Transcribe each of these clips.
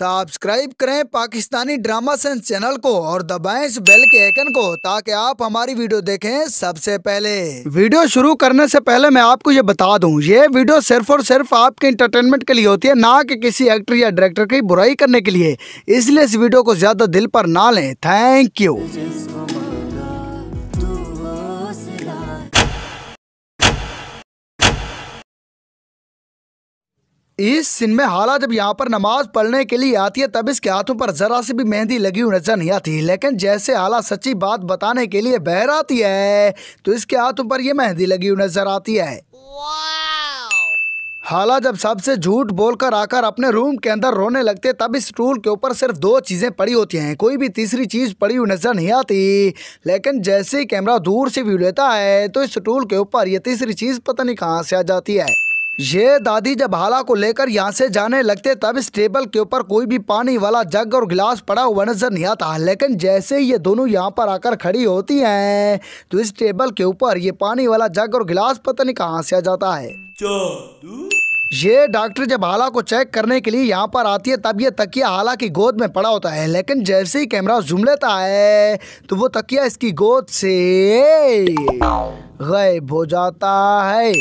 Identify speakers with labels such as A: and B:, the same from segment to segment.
A: Subscribe करें Pakistani drama sense channel को और दबाएँ इस बेल के आइकन को ताकि आप हमारी वीडियो देखें सबसे पहले। वीडियो शुरू करने से पहले मैं आपको ये बता दूँ, ये वीडियो सिर्फ़ और सिर्फ़ आपके इंटरटेनमेंट के लिए होती है, ना कि किसी एक्टर या डायरेक्टर की बुराई करने के लिए। इसलिए इस वीडियो को ज़्यादा दिल पर ना लें। थैंक यू इस सीन में हाला जब यहाँ पर नमाज़ पढ़ने के लिए आती है तब इसके हाथों पर जरा सी भी मेहंदी लगी हुई नज़र नहीं आती। लेकिन जैसे हाला सच्ची बात बताने के लिए बहर आती है तो इसके हाथों पर यह मेहंदी लगी हुई नज़र आती है। हाला जब सबसे झूठ बोलकर आकर अपने रूम के अंदर रोने लगते तब इस टूल के ऊपर सिर्फ़ दो चीज़ें पड़ी होती हैं कोई भी तीसरी चीज़ पड़ी हुई नज़र नहीं आती। लेकिन जैसे ही कैमरा दूर से व्यू लेता है तो इस टूल के ऊपर ये तीसरी चीज़ पता नहीं कहाँ से आ जाती है। ये दादी जब हाला को लेकर यहाँ से जाने लगते तब इस टेबल के ऊपर कोई भी पानी वाला जग और गिलास पड़ा हुआ नज़र नहीं आता। लेकिन जैसे ही ये दोनों यहाँ पर आकर खड़ी होती हैं तो इस टेबल के ऊपर ये पानी वाला जग और गिलास पता नहीं कहाँ से आ जाता है। ये डॉक्टर जब हाला को चेक करने के लिए यहाँ पर आती है तब ये तकिया हाला की गोद में पड़ा होता है लेकिन जैसे ही कैमरा जूम लेता है तो वो तकिया इसकी गोद से गायब हो जाता है।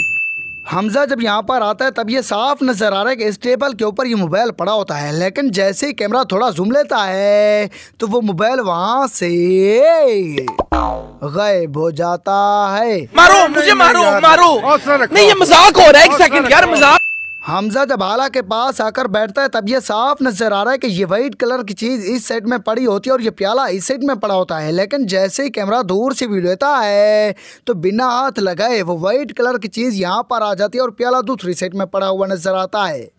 A: हमजा जब यहाँ पर आता है तब ये साफ़ नज़र आ रहा है कि इस टेबल के ऊपर ये मोबाइल पड़ा होता है लेकिन जैसे ही कैमरा थोड़ा जूम लेता है तो वो मोबाइल वहाँ से गायब हो जाता है।
B: मारो मुझे मारो मारो। नहीं ये मज़ाक हो रहा है एक सेकंड यार मज़ाक
A: हमजा जब आला के पास आकर बैठता है, तब ये साफ़ नज़र आ रहा है कि ये वाइट कलर की चीज़ इस साइड में पड़ी होती है और ये प्याला इस साइड में पड़ा होता है। लेकिन जैसे ही कैमरा दूर से भी लेता है तो बिना हाथ लगाए वो वाइट कलर की चीज़ यहाँ पर आ जाती है और प्याला दूसरी साइड में पड़ा हुआ नज़र आता है।